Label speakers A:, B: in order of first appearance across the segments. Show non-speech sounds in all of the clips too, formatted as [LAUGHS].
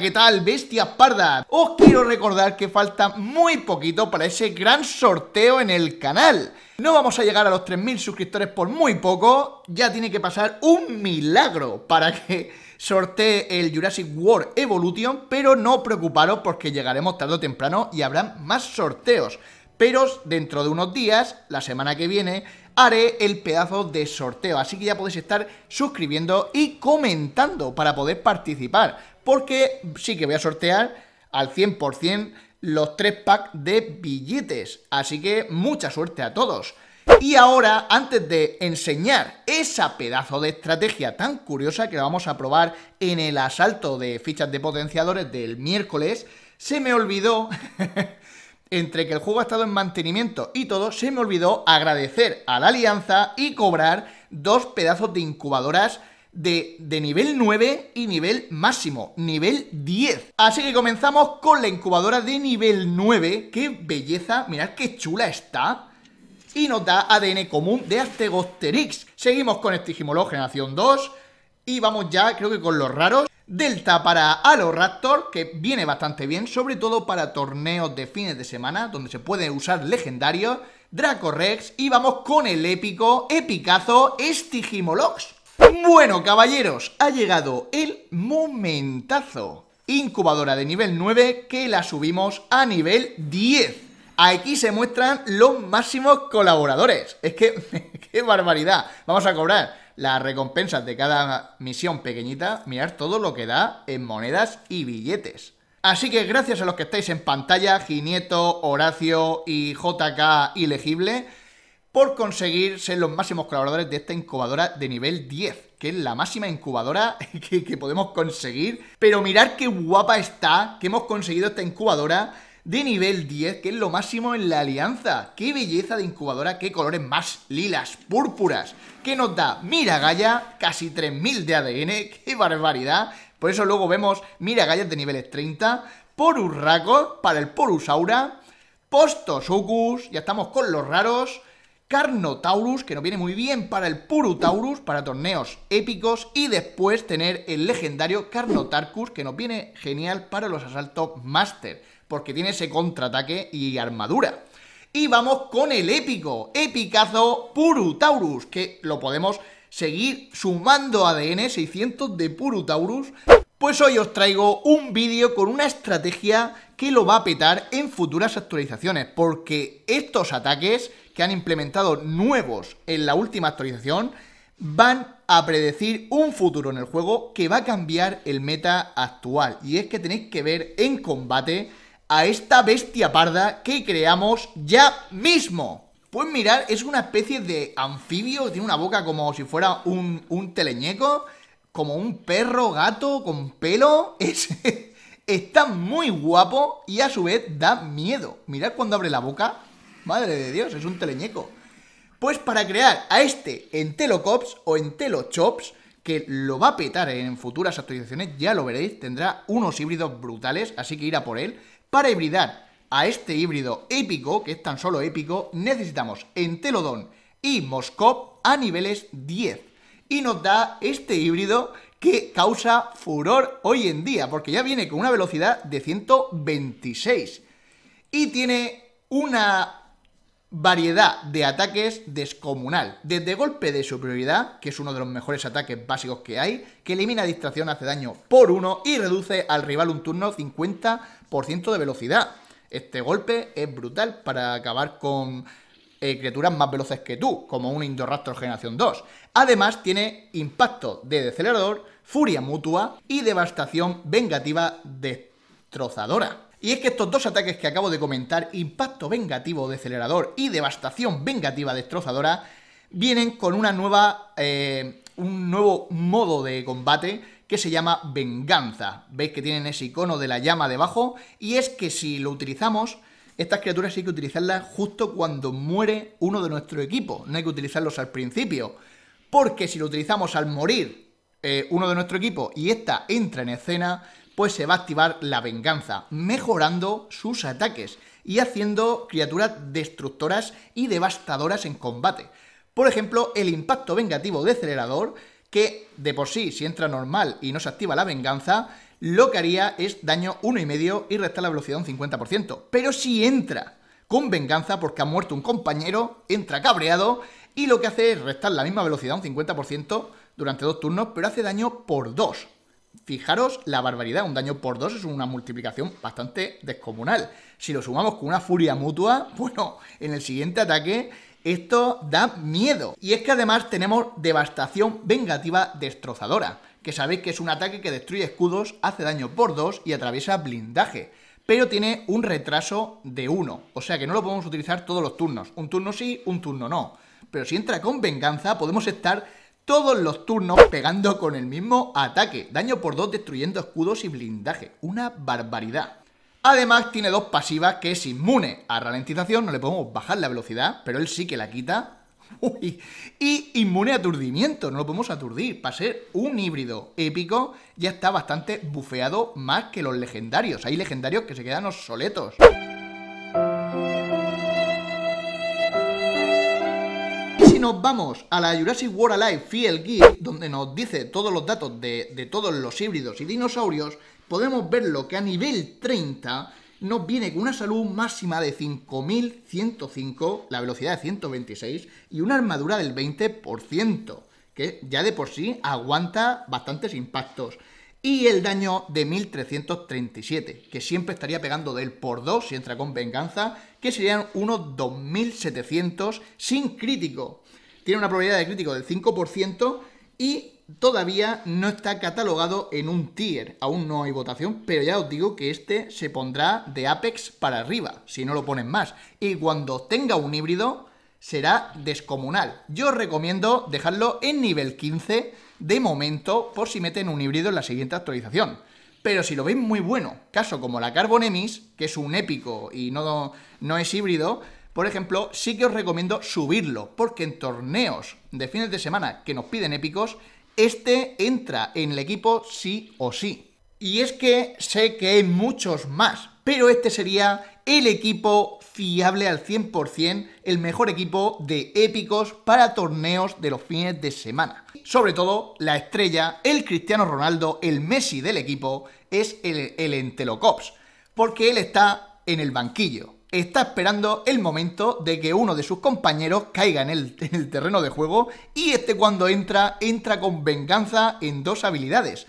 A: ¿qué tal, bestias pardas? Os quiero recordar que falta muy poquito para ese gran sorteo en el canal. No vamos a llegar a los 3.000 suscriptores por muy poco, ya tiene que pasar un milagro para que sortee el Jurassic World Evolution, pero no preocuparos porque llegaremos tarde o temprano y habrá más sorteos. Pero dentro de unos días, la semana que viene, haré el pedazo de sorteo. Así que ya podéis estar suscribiendo y comentando para poder participar. Porque sí que voy a sortear al 100% los tres packs de billetes. Así que mucha suerte a todos. Y ahora, antes de enseñar esa pedazo de estrategia tan curiosa que vamos a probar en el asalto de fichas de potenciadores del miércoles, se me olvidó [LAUGHS] entre que el juego ha estado en mantenimiento y todo, se me olvidó agradecer a la alianza y cobrar dos pedazos de incubadoras de, de, nivel 9 y nivel máximo, nivel 10. Así que comenzamos con la incubadora de nivel 9. ¡Qué belleza! Mirad qué chula está. Y nos da ADN común de Astegosterix. Seguimos con Stigimolo generación 2. Y vamos ya, creo que con los raros. Delta para Aloraptor, que viene bastante bien, sobre todo para torneos de fines de semana, donde se puede usar legendarios, Dracorex, y vamos con el épico, epicazo, Stigimolox. Bueno, caballeros, ha llegado el momentazo. Incubadora de nivel 9 que la subimos a nivel 10. Aquí se muestran los máximos colaboradores. Es que, [LAUGHS] qué barbaridad. Vamos a cobrar las recompensas de cada misión pequeñita, mirar todo lo que da en monedas y billetes. Así que gracias a los que estáis en pantalla, Ginieto, Horacio y JK ilegible, por conseguir ser los máximos colaboradores de esta incubadora de nivel 10, que es la máxima incubadora [LAUGHS] que, que podemos conseguir. Pero mirad qué guapa está que hemos conseguido esta incubadora de nivel 10, que es lo máximo en la alianza. ¡Qué belleza de incubadora! ¡Qué colores más lilas, púrpuras! ¿Qué nos da? Mira Gaia, casi 3000 de ADN, [LAUGHS] ¡qué barbaridad! Por eso luego vemos Mira Gaia de niveles 30, Porus Raco para el Porus Aura, Postosucus, ya estamos con los raros, Carnotaurus, que nos viene muy bien para el Purutaurus, para torneos épicos, y después tener el legendario Carnotarcus, que nos viene genial para los asaltos Master porque tiene ese contraataque y armadura. Y vamos con el épico, epicazo Purutaurus, que lo podemos seguir sumando ADN 600 de Purutaurus. Pues hoy os traigo un vídeo con una estrategia que lo va a petar en futuras actualizaciones, porque estos ataques que han implementado nuevos en la última actualización van a predecir un futuro en el juego que va a cambiar el meta actual. Y es que tenéis que ver en combate a esta bestia parda que creamos ya mismo. Pues mirar, es una especie de anfibio, tiene una boca como si fuera un, un teleñeco, como un perro gato con pelo. [LAUGHS] Es, está muy guapo y a su vez da miedo. Mirad cuando abre la boca. Madre de Dios, es un teleñeco. Pues para crear a este Entelocops o Entelochops, que lo va a petar en futuras actualizaciones, ya lo veréis, tendrá unos híbridos brutales, así que ir a por él. Para hibridar a este híbrido épico, que es tan solo épico, necesitamos Entelodon y Moscop a niveles 10. Y nos da este híbrido que causa furor hoy en día, porque ya viene con una velocidad de 126. Y tiene una variedad de ataques descomunal. Desde golpe de superioridad, que es uno de los mejores ataques básicos que hay, que elimina distracción, hace daño por uno y reduce al rival un turno 50% de velocidad. Este golpe es brutal para acabar con eh, criaturas más veloces que tú, como un Indoraptor Generación 2. Además, tiene impacto de decelerador, furia mutua y devastación vengativa destrozadora. Y es que estos dos ataques que acabo de comentar, impacto vengativo decelerador y devastación vengativa destrozadora, vienen con una nueva, eh, un nuevo modo de combate que se llama venganza. Veis que tienen ese icono de la llama debajo y es que si lo utilizamos, estas criaturas hay que utilizarlas justo cuando muere uno de nuestro equipo, no hay que utilizarlos al principio, porque si lo utilizamos al morir eh, uno de nuestro equipo y esta entra en escena, pues se va a activar la venganza, mejorando sus ataques y haciendo criaturas destructoras y devastadoras en combate. Por ejemplo, el impacto vengativo de acelerador, que de por sí, si entra normal y no se activa la venganza, lo que haría es daño 1,5 y restar la velocidad un 50%. Pero si entra con venganza porque ha muerto un compañero, entra cabreado y lo que hace es restar la misma velocidad un 50% durante dos turnos, pero hace daño por 2. Fijaros la barbaridad, un daño por 2 es una multiplicación bastante descomunal. Si lo sumamos con una furia mutua, [LAUGHS] bueno, en el siguiente ataque esto da miedo. Y es que además tenemos devastación vengativa destrozadora, que sabéis que es un ataque que destruye escudos, hace daño por 2 y atraviesa blindaje. Pero tiene un retraso de 1, o sea que no lo podemos utilizar todos los turnos. Un turno sí, un turno no. Pero si entra con venganza, podemos estar todos los turnos pegando con el mismo ataque. Daño por 2 destruyendo escudos y blindaje. Una barbaridad. Además tiene dos pasivas que es inmune a ralentización, no le podemos bajar la velocidad, pero él sí que la quita. [LAUGHS] Y inmune a aturdimiento, no lo podemos aturdir. Para ser un híbrido épico ya está bastante bufeado más que los legendarios. Hay legendarios que se quedan obsoletos. si nos vamos a la Jurassic World Alive Field Guide, donde nos dice todos los datos de todos los híbridos y dinosaurios, podemos verlo que a nivel 30 nos viene con una salud máxima de 5105, la velocidad de 126 y una armadura del 20%, que ya de por sí aguanta bastantes impactos. Y el daño de 1337, que siempre estaría pegando de él por 2 si entra con venganza, que serían unos 2700 sin crítico. Tiene una probabilidad de crítico del 5% y todavía no está catalogado en un tier. Aún no hay votación, pero ya os digo que este se pondrá de Apex para arriba, si no lo ponen más. Y cuando tenga un híbrido, será descomunal. Yo os recomiendo dejarlo en nivel 15 de momento, por si meten un híbrido en la siguiente actualización. Pero si lo veis muy bueno, caso como la Carbonemis, que es un épico y no, no es híbrido, por ejemplo, sí que os recomiendo subirlo, porque en torneos de fines de semana que nos piden épicos, este entra en el equipo sí o sí. Y es que sé que hay muchos más, pero este sería el equipo fiable al 100%, el mejor equipo de épicos para torneos de los fines de semana. Sobre todo, la estrella, el Cristiano Ronaldo, el Messi del equipo, es el, el Entelocops, porque él está en el banquillo está esperando el momento de que uno de sus compañeros caiga [LAUGHS] en el, terreno de juego y este cuando entra, entra con venganza en dos habilidades.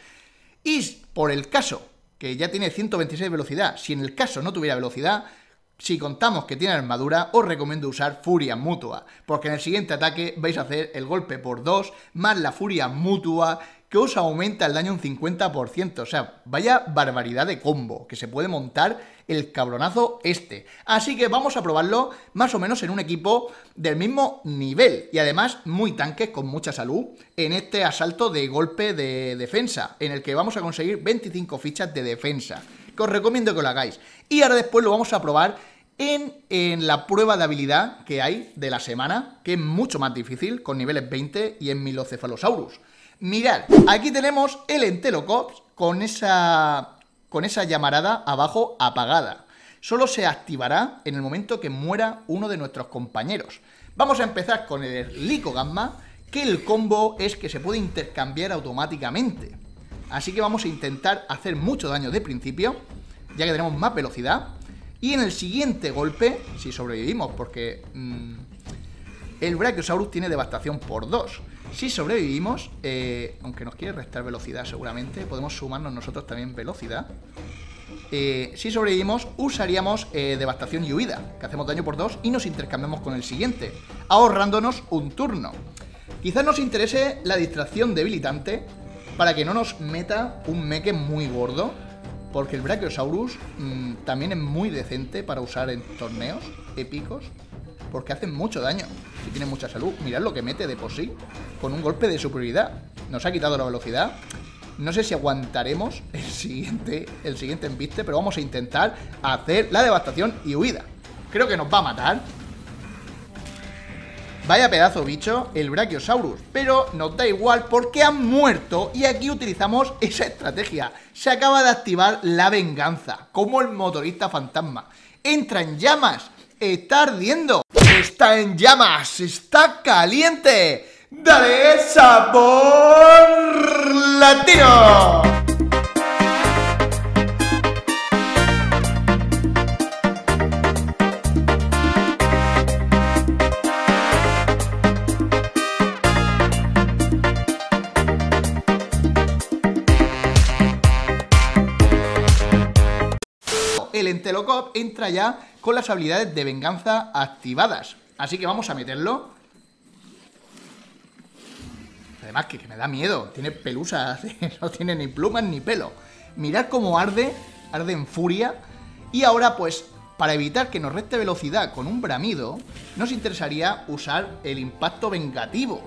A: Y por el caso que ya tiene 126 velocidad, si en el caso no tuviera velocidad, si contamos que tiene armadura, os recomiendo usar Furia Mutua, porque en el siguiente ataque vais a hacer el golpe por 2 más la Furia Mutua que os aumenta el daño un 50%. O sea, vaya barbaridad de combo que se puede montar el cabronazo este. Así que vamos a probarlo más o menos en un equipo del mismo nivel. Y además muy tanques con mucha salud en este asalto de golpe de defensa, en el que vamos a conseguir 25 fichas de defensa. Que os recomiendo que lo hagáis. Y ahora después lo vamos a probar en, en, la prueba de habilidad que hay de la semana, que es mucho más difícil, con niveles 20 y en Milocefalosaurus. Mirad, aquí tenemos el Entelocops con esa, con esa llamarada abajo apagada. Solo se activará en el momento que muera uno de nuestros compañeros. Vamos a empezar con el Lico Gamma, que el combo es que se puede intercambiar automáticamente. Así que vamos a intentar hacer mucho daño de principio, ya que tenemos más velocidad. Y en el siguiente golpe, si sobrevivimos, porque mm, el Brachiosaurus tiene devastación por 2. Si sobrevivimos, eh, aunque nos quiere restar velocidad seguramente, podemos sumarnos nosotros también velocidad. Eh, si sobrevivimos, usaríamos eh, devastación y huida, que hacemos daño por dos y nos intercambiamos con el siguiente, ahorrándonos un turno. Quizás nos interese la distracción debilitante para que no nos meta un meque muy gordo, porque el Brachiosaurus mm, también es muy decente para usar en torneos épicos porque hacen mucho daño. Si tiene mucha salud, mirad lo que mete de por sí, con un golpe de superioridad. Nos ha quitado la velocidad. No sé si aguantaremos [LAUGHS] el siguiente, el siguiente embiste, pero vamos a intentar hacer la devastación y huida. Creo que nos va a matar. Vaya pedazo bicho, el Brachiosaurus. Pero nos da igual porque han muerto y aquí utilizamos esa estrategia. Se acaba de activar la venganza, como el motorista fantasma. Entra en llamas, está ardiendo está en llamas, está caliente. Dale sabor latino. El Entelocop entra ya con las habilidades de venganza activadas. Así que vamos a meterlo. Además que, me da miedo, tiene pelusas, [LAUGHS] no tiene ni plumas ni pelo. Mirad cómo arde, arde en furia. Y ahora pues, para evitar que nos reste velocidad con un bramido, nos interesaría usar el impacto vengativo.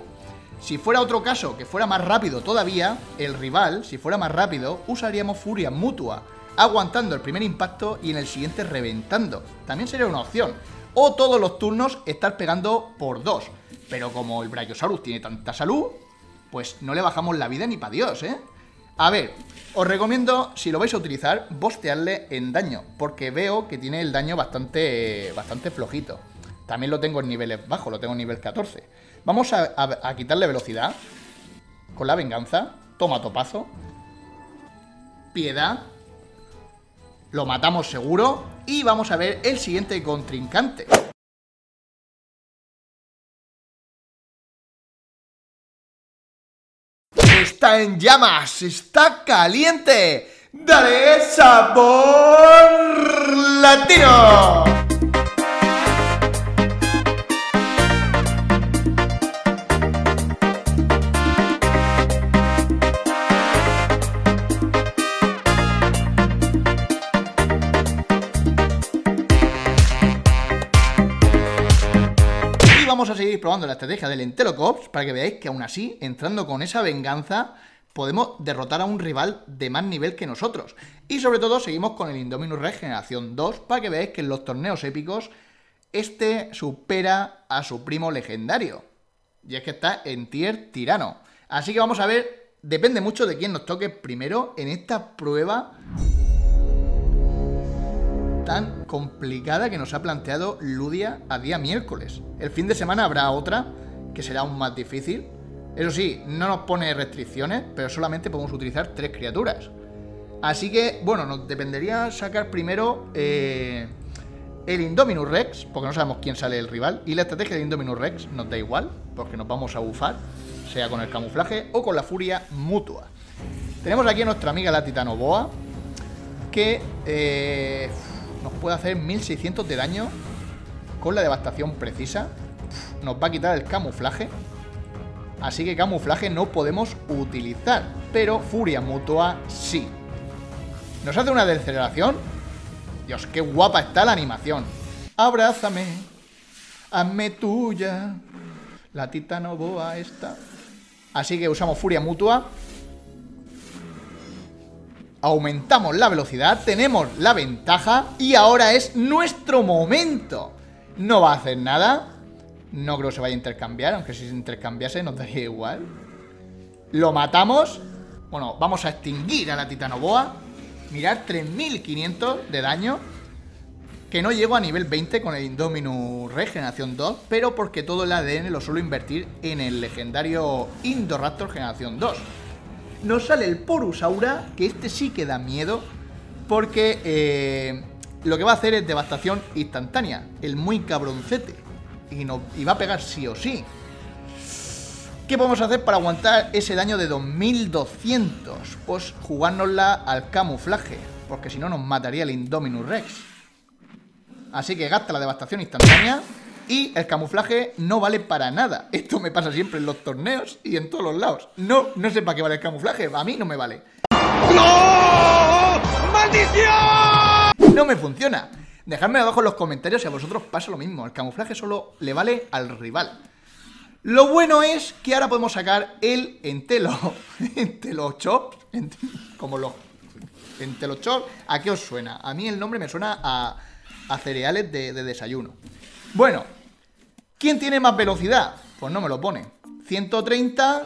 A: Si fuera otro caso, que fuera más rápido todavía, el rival, si fuera más rápido, usaríamos furia mutua, aguantando el primer impacto y en el siguiente reventando. También sería una opción. O todos los turnos estar pegando por dos. Pero como el Brachiosaurus tiene tanta salud, pues no le bajamos la vida ni para Dios, ¿eh? A ver, os recomiendo, si lo vais a utilizar, bostearle en daño, porque veo que tiene el daño bastante, bastante flojito. También lo tengo en niveles bajos, lo tengo en nivel 14. Vamos a, quitarle velocidad con la venganza. Toma topazo. Piedad. Lo matamos seguro. Y vamos a ver el siguiente contrincante. Está en llamas, está caliente. ¡Dale sabor latino! Vamos a seguir probando la estrategia del Entelocops para que veáis que aún así, entrando con esa venganza, podemos derrotar a un rival de más nivel que nosotros. Y sobre todo seguimos con el Indominus Regeneración 2 para que veáis que en los torneos épicos este supera a su primo legendario. Y es que está en tier tirano. Así que vamos a ver, depende mucho de quién nos toque primero en esta prueba tan complicada que nos ha planteado Ludia a día miércoles. El fin de semana habrá otra que será aún más difícil. Eso sí, no nos pone restricciones, pero solamente podemos utilizar tres criaturas. Así que, bueno, nos dependería sacar primero eh, el Indominus Rex, porque no sabemos quién sale el rival. Y la estrategia de Indominus Rex nos da igual, porque nos vamos a bufar, sea con el camuflaje o con la furia mutua. Tenemos aquí a nuestra amiga la Titanoboa, que... Eh, nos puede hacer 1600 de daño con la devastación precisa. Nos va a quitar el camuflaje. Así que camuflaje no podemos utilizar. Pero furia mutua sí. Nos hace una deceleración. Dios, qué guapa está la animación. Abrázame. Hazme tuya. La titano boa esta. Así que usamos furia mutua aumentamos la velocidad, tenemos la ventaja y ahora es nuestro momento. No va a hacer nada. No creo que se vaya a intercambiar, aunque si se intercambiase nos daría igual. Lo matamos. Bueno, vamos a extinguir a la Titanoboa. Mirad, 3500 de daño. Que no llego a nivel 20 con el Indominus Regeneración 2, pero porque todo el ADN lo suelo invertir en el legendario Indoraptor Generación 2 nos sale el Porusaura, que este sí que da miedo, porque eh, lo que va a hacer es devastación instantánea, el muy cabroncete, y, no, va a pegar sí o sí. ¿Qué podemos hacer para aguantar ese daño de 2200? Pues jugárnosla al camuflaje, porque si no nos mataría el Indominus Rex. Así que gasta la devastación instantánea y el camuflaje no vale para nada. Esto me pasa siempre en los torneos y en todos los lados. No, no sé para qué vale el camuflaje. A mí no me vale. ¡No! ¡Maldición! No me funciona. Dejadme abajo en los comentarios si a vosotros pasa lo mismo. El camuflaje solo le vale al rival. Lo bueno es que ahora podemos sacar el Entelo. [LAUGHS] Entelo Chop. como lo. Entelo Chop. ¿A qué os suena? A mí el nombre me suena a, a cereales de desayuno. Bueno, ¿quién tiene más velocidad? Pues no me lo pone. 130...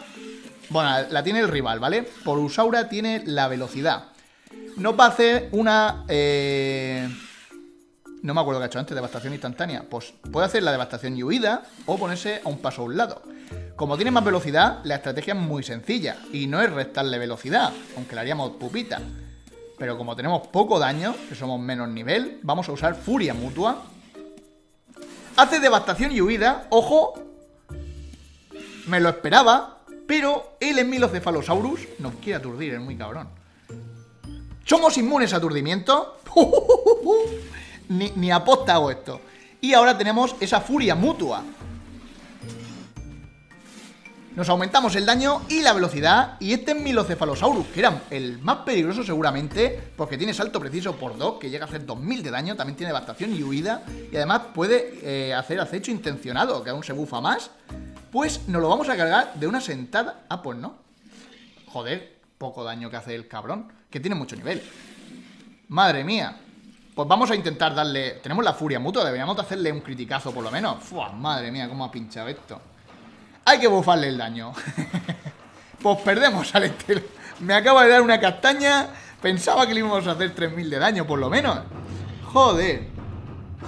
A: Bueno, la tiene el rival, ¿vale? Por Usaura tiene la velocidad. Nos va a hacer una... Eh, no me acuerdo qué ha hecho antes, devastación instantánea. Pues puede hacer la devastación y huida o ponerse a un paso a un lado. Como tiene más velocidad, la estrategia es muy sencilla. Y no es restarle velocidad, aunque la haríamos pupita. Pero como tenemos poco daño, que somos menos nivel, vamos a usar furia mutua Hace devastación y huida. Ojo. Me lo esperaba. Pero el Emilocefalosaurus nos quiere aturdir, es muy cabrón. ¿Somos inmunes a aturdimiento? [LAUGHS] ni, ni aposta hago esto. Y ahora tenemos esa furia mutua. Nos aumentamos el daño y la velocidad. Y este es que era el más peligroso seguramente, porque tiene salto preciso por 2, que llega a hacer 2000 de daño. También tiene devastación y huida. Y además puede eh, hacer acecho intencionado, que aún se bufa más. Pues nos lo vamos a cargar de una sentada. Ah, pues no. Joder, poco daño que hace el cabrón. Que tiene mucho nivel. Madre mía. Pues vamos a intentar darle... Tenemos la furia mutua, deberíamos hacerle un criticazo por lo menos. Madre mía, cómo ha pinchado esto. Hay que bufarle el daño. [LAUGHS] pues perdemos al Estel. Me acaba de dar una castaña. Pensaba que le íbamos a hacer 3000 de daño, por lo menos. Joder.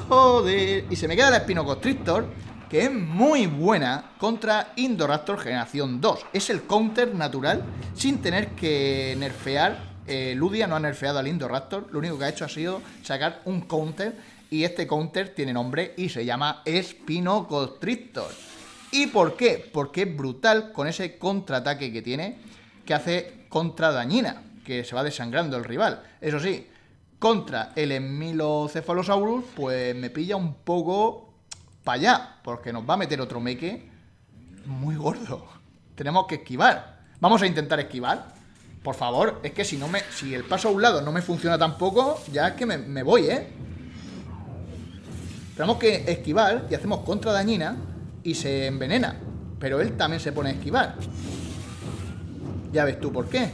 A: Joder. Y se me queda la Spinoconstrictor, que es muy buena contra Indoraptor Generación 2. Es el counter natural sin tener que nerfear. Eh, Ludia no ha nerfeado al Indoraptor. Lo único que ha hecho ha sido sacar un counter. Y este counter tiene nombre y se llama Spinoconstrictor. ¿Y por qué? Porque es brutal con ese contraataque que tiene, que hace contra dañina, que se va desangrando el rival. Eso sí, contra el Emilocephalosaurus, pues me pilla un poco para allá, porque nos va a meter otro meque muy gordo. Tenemos que esquivar. Vamos a intentar esquivar. Por favor, es que si no me. Si el paso a un lado no me funciona tampoco, ya es que me, me voy, ¿eh? Tenemos que esquivar y hacemos contra dañina y se envenena. Pero él también se pone a esquivar. Ya ves tú por qué.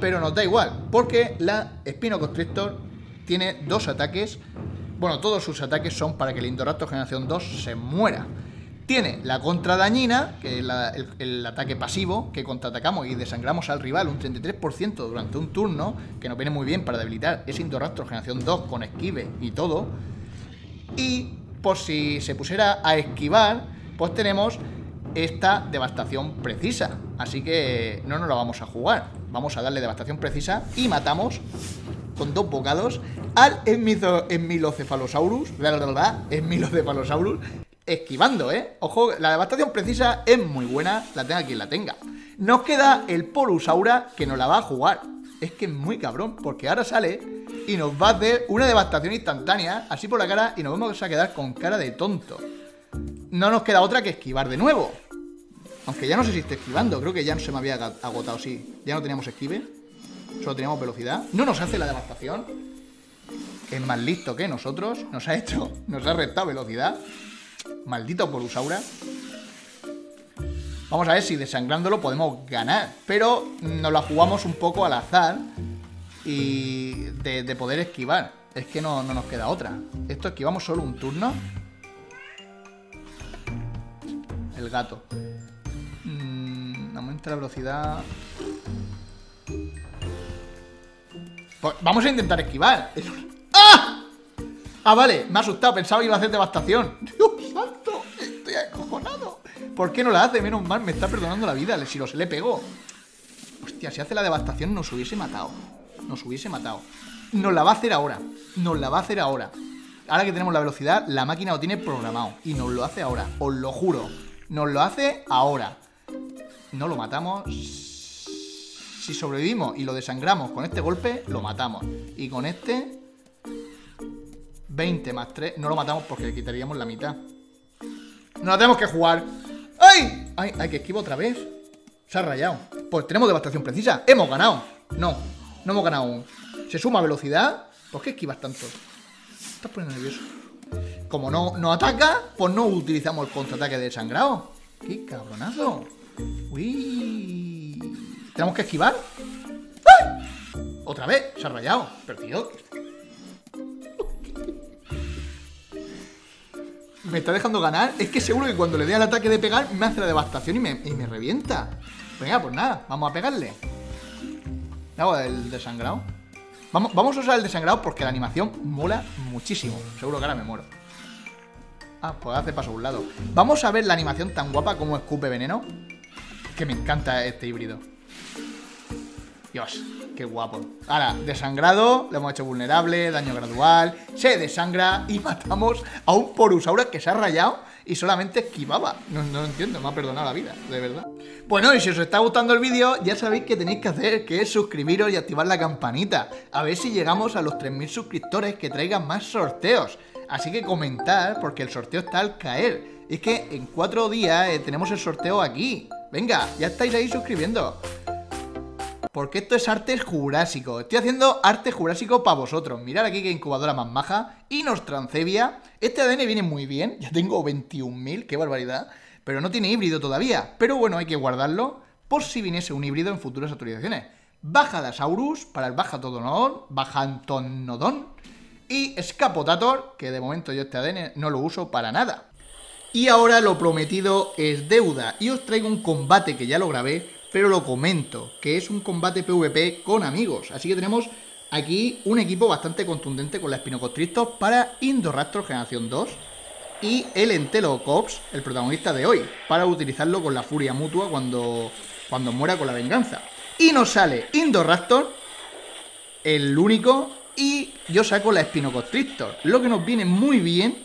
A: Pero nos da igual, porque la Espino Constrictor tiene dos ataques. Bueno, todos sus ataques son para que el Indoraptor Generación 2 se muera. Tiene la contradañina, que es el, el, ataque pasivo, que contraatacamos y desangramos al rival un 33% durante un turno, que nos viene muy bien para debilitar ese Indoraptor Generación 2 con esquive y todo. Y por si se pusiera a esquivar, pues tenemos esta devastación precisa. Así que no nos la vamos a jugar. Vamos a darle devastación precisa y matamos con dos bocados al Emilocephalosaurus, la verdad, Emilocephalosaurus, esquivando, ¿eh? Ojo, la devastación precisa es muy buena, la tenga quien la tenga. Nos queda el Polusaura que nos la va a jugar. Es que es muy cabrón, porque ahora sale y nos va a hacer una devastación instantánea, así por la cara, y nos vamos a quedar con cara de tonto. No nos queda otra que esquivar de nuevo. Aunque ya no sé si esté esquivando, creo que ya no se me había agotado, sí. Ya no teníamos esquive, solo teníamos velocidad. No nos hace la devastación. Es más listo que nosotros. Nos ha hecho, nos ha restado velocidad. Maldito Polusaura. Vamos a ver si desangrándolo podemos ganar. Pero nos la jugamos un poco al azar y de, poder esquivar. Es que no, nos queda otra. Esto esquivamos solo un turno. El gato. Mm, aumenta la velocidad. Pues vamos a intentar esquivar. ¡Ah! Ah, vale, me ha asustado. Pensaba que iba a hacer devastación. ¿Por qué no la hace? Menos mal, me está perdonando la vida. Si lo se le pegó. Hostia, si hace la devastación nos hubiese matado nos hubiese matado. Nos la va a hacer ahora. Nos la va a hacer ahora. Ahora que tenemos la velocidad, la máquina lo tiene programado. Y nos lo hace ahora. Os lo juro. Nos lo hace ahora. No lo matamos. Si sobrevivimos y lo desangramos con este golpe, lo matamos. Y con este... 20 más 3. No lo matamos porque le quitaríamos la mitad. No la tenemos que jugar. ¡Ay! ¡Ay! ¡Ay! Que esquivo otra vez. Se ha rayado. Pues tenemos devastación precisa. Hemos ganado. No. No hemos ganado aún. ¿Se suma velocidad? ¿Por qué esquivas tanto? Estás poniendo nervioso. Como no, no ataca, pues no utilizamos el contraataque de sangrado. ¡Qué cabronazo! ¡Uy! ¿Tenemos que esquivar? Otra vez, se ha rayado. Perdido. Me está dejando ganar. Es que seguro que cuando le dé al ataque de pegar me hace la devastación y me, y me revienta. Venga, pues nada, vamos a pegarle. Hago el desangrado. Vamos, vamos a usar el desangrado porque la animación mola muchísimo. Seguro que ahora me muero. Ah, pues hace paso a un lado. Vamos a ver la animación tan guapa como escupe veneno. Que me encanta este híbrido. Dios, qué guapo. Ahora, desangrado, le hemos hecho vulnerable, daño gradual, se desangra y [LAUGHS] matamos a un Porusaurus que se ha rayado y solamente esquivaba. No, no entiendo, me ha perdonado la vida, de verdad. Bueno, y si os está gustando el vídeo, ya sabéis que tenéis que hacer, que es suscribiros y activar la campanita. A ver si llegamos a los 3.000 suscriptores que traigan más sorteos. Así que comentar, porque el sorteo está al caer. Es que en cuatro días eh, tenemos el sorteo aquí. Venga, ya estáis ahí suscribiendo. Porque esto es arte jurásico. Estoy haciendo arte jurásico para vosotros. Mirad aquí qué incubadora más maja. Y nos transevia. Este ADN viene muy bien. Ya tengo 21.000, qué barbaridad. Pero no tiene híbrido todavía. Pero bueno, hay que guardarlo por si viniese un híbrido en futuras actualizaciones. Baja Saurus para el Baja Todonodon, Baja Antonodon y Escapotator, que de momento yo este ADN no lo uso para nada. Y ahora lo prometido es deuda. Y os traigo un combate que ya lo grabé, pero lo comento, que es un combate PvP con amigos. Así que tenemos aquí un equipo bastante contundente con la Espinocostrictor para Indoraptor Generación 2 y el Entelocops, el protagonista de hoy, para utilizarlo con la furia mutua cuando, cuando muera con la venganza. Y nos sale Indoraptor, el único, y yo saco la Espinocostrictor, lo que nos viene muy bien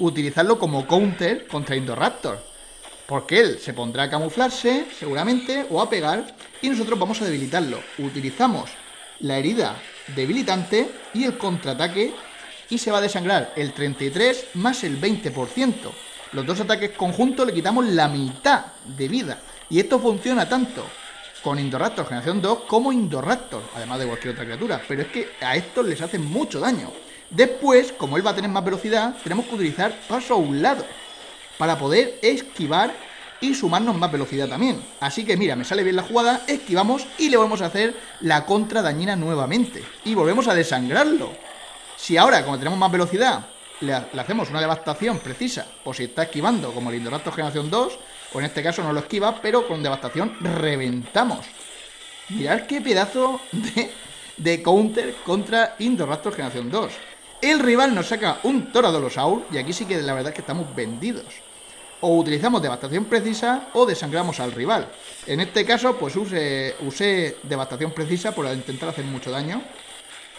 A: utilizarlo como counter contra Indoraptor. Porque él se pondrá a camuflarse, seguramente, o a pegar, y nosotros vamos a debilitarlo. Utilizamos la herida debilitante y el contraataque, y se va a desangrar el 33 más el 20%. Los dos ataques conjuntos le quitamos la mitad de vida. Y esto funciona tanto con Indoraptor Generación 2 como Indoraptor, además de cualquier otra criatura. Pero es que a estos les hacen mucho daño. Después, como él va a tener más velocidad, tenemos que utilizar paso a un lado para poder esquivar y sumarnos más velocidad también. Así que mira, me sale bien la jugada, esquivamos y le vamos a hacer la contra dañina nuevamente. Y volvemos a desangrarlo. Si ahora, como tenemos más velocidad, le, hacemos una devastación precisa, o si está esquivando como el Indoraptor Generación 2, o en este caso no lo esquiva, pero con devastación reventamos. Mirad qué pedazo de, de counter contra Indoraptor Generación 2. El rival nos saca un Toradolosaur y aquí sí que la verdad es que estamos vendidos. O utilizamos devastación precisa o desangramos al rival. En este caso, pues usé, devastación precisa por intentar hacer mucho daño.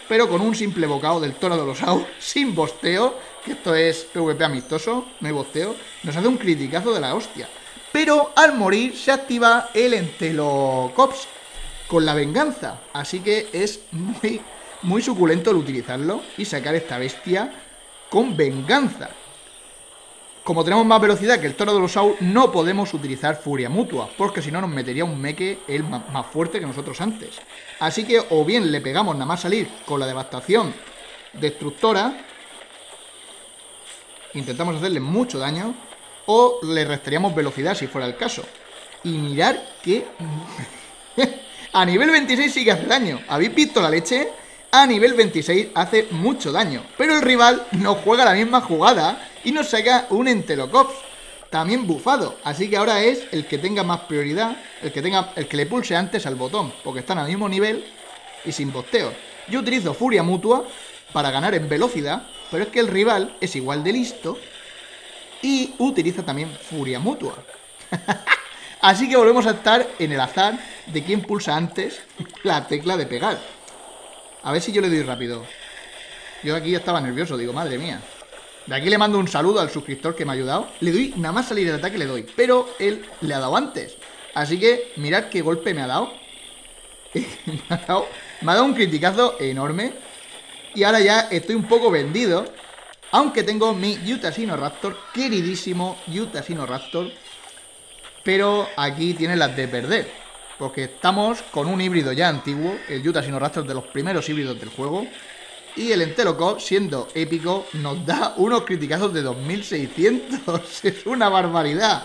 A: Pero con un simple bocado del Toradolosaur, [LAUGHS] sin bosteo, que esto es PvP amistoso, no hay bosteo, nos hace un criticazo de la hostia. Pero al morir se activa el Entelocops con la venganza. Así que es muy muy suculento el utilizarlo y sacar esta bestia con venganza. Como tenemos más velocidad que el toro de los Saur, no podemos utilizar furia mutua, porque si no nos metería un meque él más fuerte que nosotros antes. Así que o bien le pegamos nada más salir con la devastación destructora, intentamos hacerle mucho daño, o le restaríamos velocidad si fuera el caso. Y mirar que... [LAUGHS] a nivel 26 sí que hace daño. ¿Habéis visto la leche? A nivel 26 hace mucho daño. Pero el rival no juega la misma jugada y nos saca un Entelocops, también bufado. Así que ahora es el que tenga más prioridad, el que, tenga, el que le pulse antes al botón, porque están al mismo nivel y sin bosteo. Yo utilizo Furia Mutua para ganar en velocidad, pero es que el rival es igual de listo y utiliza también Furia Mutua. [LAUGHS] Así que volvemos a estar en el azar de quién pulsa antes [LAUGHS] la tecla de pegar. A ver si yo le doy rápido. Yo aquí estaba nervioso, digo, madre mía. De aquí le mando un saludo al suscriptor que me ha ayudado. Le doy, nada más salir del ataque le doy. Pero él le ha dado antes. Así que mirad qué golpe me ha dado. [LAUGHS] me, ha dado me ha dado un criticazo enorme. Y ahora ya estoy un poco vendido. Aunque tengo mi Utasino Raptor, queridísimo Utasino Raptor. Pero aquí tiene las de perder. Porque estamos con un híbrido ya antiguo, el Utah Raptor de los primeros híbridos del juego. Y el Entelocop, siendo épico, nos da unos criticazos de 2600. [LAUGHS] es una barbaridad.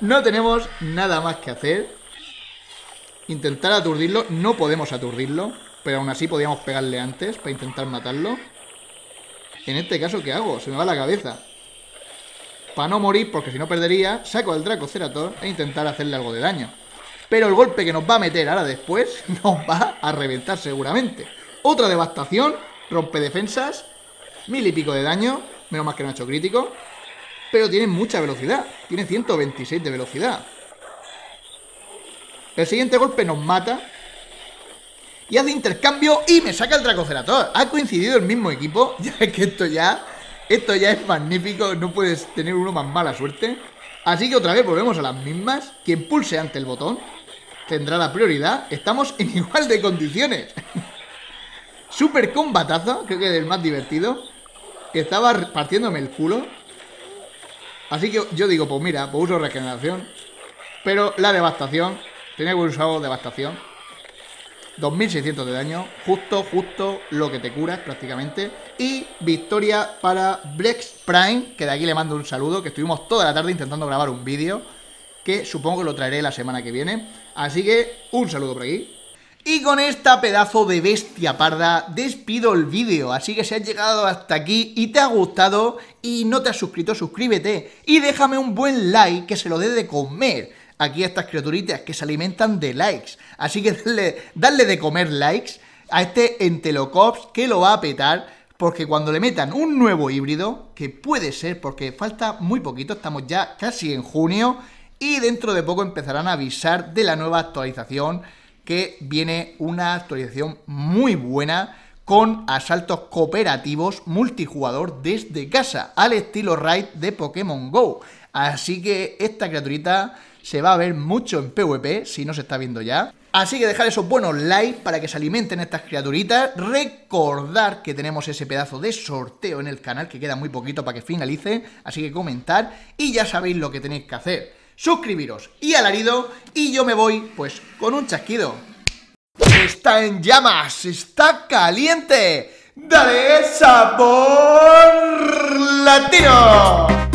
A: No tenemos nada más que hacer. Intentar aturdirlo. No podemos aturdirlo. Pero aún así podíamos pegarle antes para intentar matarlo. En este caso, ¿qué hago? Se me va la cabeza. Para no morir, porque si no perdería, saco al Dracocerator e intentar hacerle algo de daño. Pero el golpe que nos va a meter ahora después [LAUGHS] nos va a reventar seguramente. Otra devastación, rompe defensas, mil y pico de daño, menos más que no ha hecho crítico. Pero tiene mucha velocidad, tiene 126 de velocidad. El siguiente golpe nos mata y hace intercambio y me saca el Dracocerator. Ha coincidido el mismo equipo. [LAUGHS] Ya que esto ya, esto ya es magnífico. No puedes tener uno más mala suerte. Así que otra vez volvemos a las mismas. Quien pulse ante el botón tendrá la prioridad. Estamos en igual de condiciones. Super combatazo, creo que es el más divertido. Estaba partiéndome el culo. Así que yo digo, pues mira, pues uso regeneración. Pero la devastación, tenía que usar devastación. 2600 de daño, justo, justo lo que te curas prácticamente. Y victoria para Blex Prime, que de aquí le mando un saludo, que estuvimos toda la tarde intentando grabar un vídeo, que supongo que lo traeré la semana que viene. Así que un saludo por aquí. Y con esta pedazo de bestia parda despido el vídeo, así que si has llegado hasta aquí y te ha gustado y no te has suscrito, suscríbete y déjame un buen like que se lo dé de comer aquí a estas criaturitas que se alimentan de likes. Así que darle, de comer likes a este Entelocops que lo va a petar porque cuando le metan un nuevo híbrido, que puede ser porque falta muy poquito, estamos ya casi en junio y dentro de poco empezarán a avisar de la nueva actualización que viene una actualización muy buena con asaltos cooperativos multijugador desde casa, al estilo raid de Pokémon GO. Así que esta criaturita se va a ver mucho en PvP, si no se está viendo ya. Así que dejar esos buenos likes para que se alimenten estas criaturitas. Recordar que tenemos ese pedazo de sorteo en el canal, que queda muy poquito para que finalice. Así que comentar y ya sabéis lo que tenéis que hacer. Suscribiros y alarido y yo me voy pues con un chasquido. Está en llamas, está caliente. ¡Dale sabor latino!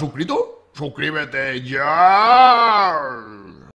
B: Suscrito? ¡Suscríbete ya!